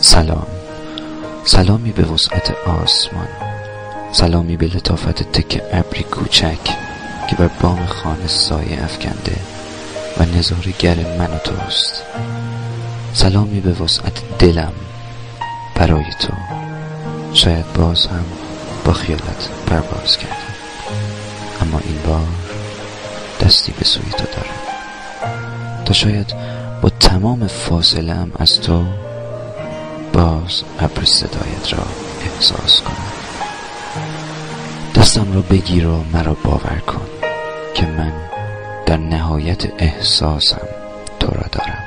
سلام. سلامی به وسعت آسمان. سلامی به لطافت تک ابری کوچک که بر بام خانه سایه افکنده و نظاره گر من و توست. سلامی به وسعت دلم برای تو. شاید باز هم با خیالت پرواز کردم. اما این بار دستی به سوی تو دارم. تا شاید با تمام فاصله از تو باز ابر صدایت را احساس کنم دستم را بگیر و مرا باور کن که من در نهایت احساسم تو را دارم.